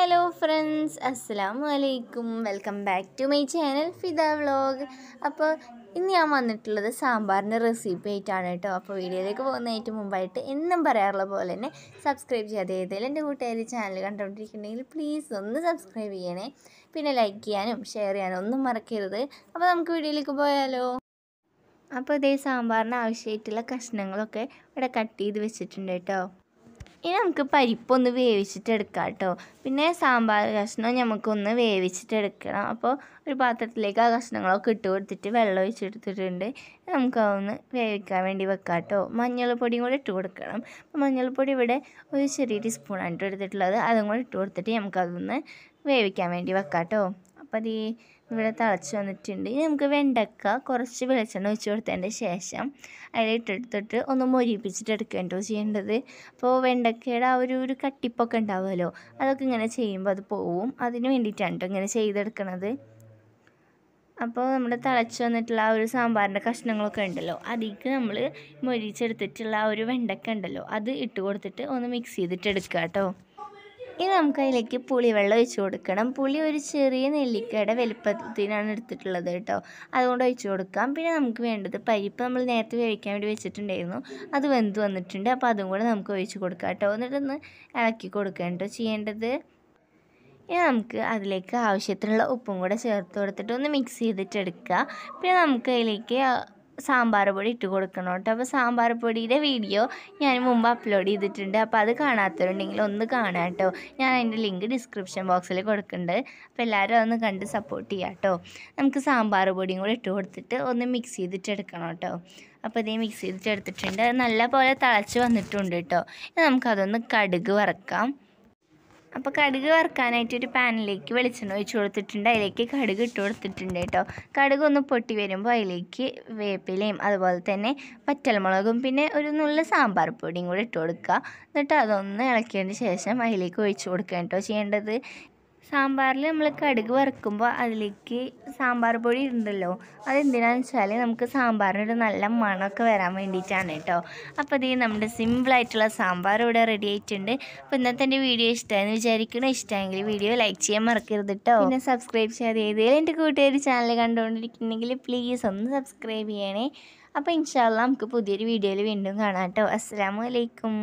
Friends അസ്സലാമു അലൈക്കും welcome back to my channel Fida vlog. അപ്പോൾ ഇന്ന് ഞാൻ വന്നിട്ടുള്ളത് സാമ്പാറിന്റെ റെസിപ്പി ആയിട്ടാണ് കേട്ടോ. അപ്പോൾ വീഡിയോയിലേക്ക് പോകുന്നതിന് മുമ്പായിട്ട് എന്നും പറയാറുള്ള പോലെ തന്നെ സബ്സ്ക്രൈബ് ചെയ്യാതെ ഏതെങ്കിലും എന്റെ കൂട്ടുകാർ ചാനൽ കണ്ടുകൊണ്ടിരിക്കുന്നുണ്ടെങ്കിൽ പ്ലീസ് ഒന്ന് സബ്സ്ക്രൈബ് ചെയ്യണേ. പിന്നെ ലൈക്ക് ചെയ്യാനും ഷെയർ ചെയ്യാനും ഒന്നും മറക്കരുത്. അപ്പോൾ നമുക്ക് വീഡിയോയിലേക്ക് പോയാലോ. അപ്പോൾ ഇതേ സാമ്പാറിന് ആവശ്യമായിട്ടുള്ള കഷ്ണങ്ങളൊക്കെ ഇവിടെ കട്ട് ചെയ്ത് വെച്ചിട്ടുണ്ട് കേട്ടോ. ഇനി നമുക്ക് പരിപ്പൊന്ന് വേവിച്ചിട്ടെടുക്കാം കേട്ടോ പിന്നെ സാമ്പാർ കഷ്ണം നമുക്കൊന്ന് വേവിച്ചിട്ടെടുക്കണം. അപ്പോൾ ഒരു പാത്രത്തിലേക്ക് ആ കഷ്ണങ്ങളൊക്കെ ഇട്ട് കൊടുത്തിട്ട് വെള്ളം ഒഴിച്ചെടുത്തിട്ടുണ്ട്. നമുക്ക് അതൊന്ന് വേവിക്കാൻ വേണ്ടി വെക്കാം കേട്ടോ മഞ്ഞൾപ്പൊടിയും കൂടെ ഇട്ട് കൊടുക്കണം. അപ്പോൾ മഞ്ഞൾപ്പൊടി ഇവിടെ ഒരു ചെറിയ ടീസ്പൂണാണ് എടുത്തിട്ടുള്ളത് അതും കൂടെ ഇട്ട് കൊടുത്തിട്ട് നമുക്കതൊന്ന് വേവിക്കാൻ വേണ്ടി വെക്കാം കേട്ടോ അപ്പോൾ അത് ഇവിടെ തിളച്ച് വന്നിട്ടുണ്ട്. ഇനി നമുക്ക് വെണ്ടക്ക കുറച്ച് വെളിച്ചെണ്ണ ഒഴിച്ച് കൊടുത്തതിന്റെ ശേഷം അതിലിട്ടെടുത്തിട്ട് ഒന്ന് മൊരിപ്പിച്ചിട്ട് എടുക്കേണ്ടോ ചെയ്യേണ്ടത്. അപ്പോൾ വെണ്ടക്കയുടെ ആ ഒരു ഒരു കട്ടിപ്പൊക്കെ ഉണ്ടാവുമല്ലോ അതൊക്കെ ഇങ്ങനെ ചെയ്യുമ്പോൾ അത് പോവും. അതിന് വേണ്ടിയിട്ടാണ് കേട്ടോ ഇങ്ങനെ ചെയ്തെടുക്കണത്. അപ്പോൾ നമ്മുടെ തിളച്ച് വന്നിട്ടുള്ള ആ ഒരു സാമ്പാറിന്റെ കഷ്ണങ്ങളൊക്കെ ഉണ്ടല്ലോ അതിലേക്ക് നമ്മൾ മൊരിച്ചെടുത്തിട്ടുള്ള ആ ഒരു വെണ്ടക്ക ഉണ്ടല്ലോ അത് ഇട്ട് കൊടുത്തിട്ട് ഒന്ന് മിക്സ് ചെയ്തിട്ട് എടുക്കുക കേട്ടോ ഇനി നമുക്ക് അതിലേക്ക് പുളിവെള്ളം ഒഴിച്ച് കൊടുക്കണം. പുളി ഒരു ചെറിയ നെല്ലിക്കയുടെ വലിപ്പത്തിനാണ് എടുത്തിട്ടുള്ളത് കേട്ടോ. അതുകൊണ്ട് ഒഴിച്ച് കൊടുക്കാം. പിന്നെ നമുക്ക് വേണ്ടത് പരിപ്പ് നമ്മൾ നേരത്തെ വേവിക്കാൻ വേണ്ടി വെച്ചിട്ടുണ്ടായിരുന്നു. അത് വെന്ത് വന്നിട്ടുണ്ട്. അപ്പോൾ അതും കൂടെ നമുക്ക് ഒഴിച്ച് കൊടുക്കാം കേട്ടോ. എന്നിട്ടൊന്ന് ഇളക്കി കൊടുക്കാം കേട്ടോ ചെയ്യേണ്ടത്. ഇനി നമുക്ക് അതിലേക്ക് ആവശ്യത്തിനുള്ള ഉപ്പും കൂടെ ചേർത്ത് കൊടുത്തിട്ട് ഒന്ന് മിക്സ് ചെയ്തിട്ട് എടുക്കുക. പിന്നെ നമുക്ക് അതിലേക്ക് സാമ്പാർ പൊടി ഇട്ട് കൊടുക്കണം കേട്ടോ. അപ്പോൾ സാമ്പാർ പൊടിയുടെ വീഡിയോ ഞാൻ മുമ്പ് അപ്ലോഡ് ചെയ്തിട്ടുണ്ട്. അപ്പോൾ അത് കാണാത്തവരുണ്ടെങ്കിൽ ഒന്ന് കാണാം കേട്ടോ. ഞാൻ അതിന്റെ ലിങ്ക് ഡിസ്ക്രിപ്ഷൻ ബോക്സിൽ കൊടുക്കുന്നുണ്ട്. അപ്പോൾ എല്ലാവരും അതൊന്ന് കണ്ട് സപ്പോർട്ട് ചെയ്യാം കേട്ടോ. നമുക്ക് സാമ്പാർ പൊടിയും കൂടി ഇട്ട് കൊടുത്തിട്ട് ഒന്ന് മിക്സ് ചെയ്തിട്ട് എടുക്കണം കേട്ടോ. അപ്പോൾ ഇതേ മിക്സ് ചെയ്തിട്ട് എടുത്തിട്ടുണ്ട്. നല്ല പോലെ തിളച്ച് വന്നിട്ടുണ്ട് കേട്ടോ. നമുക്കതൊന്ന് കടുക് വറക്കാം. അപ്പോൾ കടുക് വറുക്കാനായിട്ട് ഒരു പാനിലേക്ക് വെളിച്ചെണ്ണ ഒഴിച്ചു കൊടുത്തിട്ടുണ്ട്. അതിലേക്ക് കടുക് ഇട്ട് കൊടുത്തിട്ടുണ്ട് കേട്ടോ. കടുക് ഒന്ന് പൊട്ടി വരുമ്പോൾ അതിലേക്ക് വേപ്പിലയും അതുപോലെ തന്നെ പറ്റൽമുളകും പിന്നെ ഒരു നുള്ള സാമ്പാർ പൊടിയും കൂടി ഇട്ട് കൊടുക്കുക. എന്നിട്ട് അതൊന്ന് ഇളക്കിയതിന് ശേഷം അതിലേക്ക് ഒഴിച്ചു കൊടുക്കുക കേട്ടോ. ചെയ്യേണ്ടത് സാമ്പാറിൽ നമ്മൾ കടുക് വറുക്കുമ്പോൾ അതിലേക്ക് സാമ്പാർ പൊടി ഉണ്ടല്ലോ അതെന്തിനാന്ന് വെച്ചാൽ നമുക്ക് സാമ്പാറിനൊരു നല്ല മണമൊക്കെ വരാൻ വേണ്ടിയിട്ടാണ് കേട്ടോ അപ്പോൾ ഇത് നമ്മുടെ സിമ്പിളായിട്ടുള്ള സാമ്പാർ ഇവിടെ റെഡി ആയിട്ടുണ്ട്. അപ്പോൾ ഇന്നത്തെ എന്റെ വീഡിയോ ഇഷ്ടമായെന്ന് വിചാരിക്കണം ഇഷ്ടമെങ്കിൽ വീഡിയോ ലൈക്ക് ചെയ്യാൻ മറക്കരുത് കേട്ടോ പിന്നെ സബ്സ്ക്രൈബ് ചെയ്യാതെ ഏതെങ്കിലും എന്റെ കൂട്ടുകാർ ചാനൽ കണ്ടുകൊണ്ടിരിക്കുന്നെങ്കിൽ പ്ലീസ് ഒന്ന് സബ്സ്ക്രൈബ് ചെയ്യണേ. അപ്പോൾ ഇൻഷാല്ല നമുക്ക് പുതിയൊരു വീഡിയോയിൽ വീണ്ടും കാണാം കേട്ടോ അസ്സാം വലൈക്കും